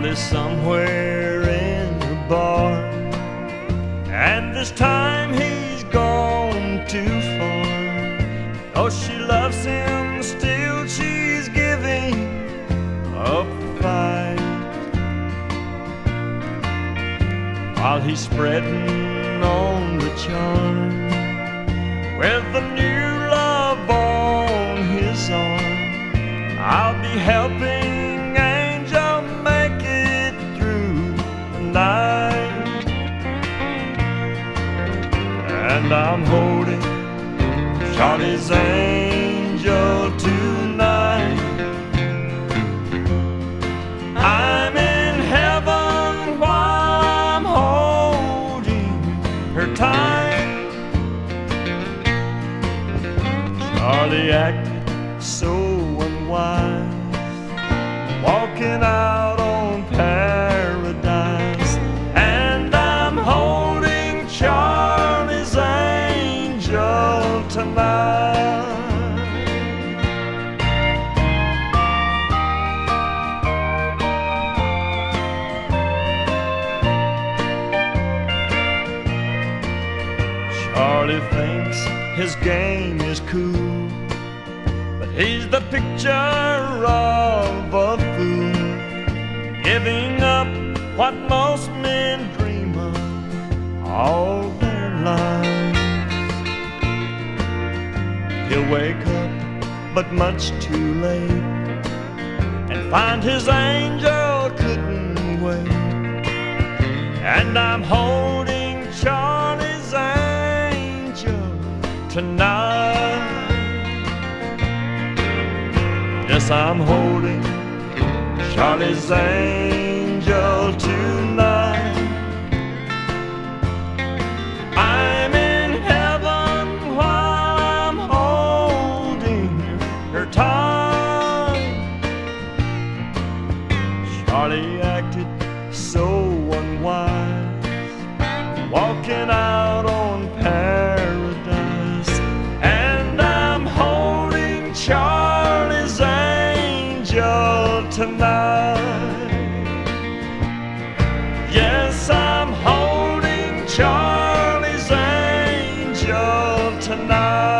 Charlie's somewhere in the bar, and this time he's gone too far. Oh, she loves him still, she's giving up the fight. While he's spreading on the charm with the new love on his arm, I'll be helping And I'm holding Charlie's angel tonight. I'm in heaven while I'm holding her tight. Charlie acted so tonight. Charlie thinks his game is cool, but he's the picture of a fool, giving up what most men dream of all Wake up, but much too late, and find his angel couldn't wait. And I'm holding Charlie's angel tonight. Yes, I'm holding Charlie's angel Charlie acted so unwise, walking out on paradise. And I'm holding Charlie's angel tonight. Yes, I'm holding Charlie's angel tonight.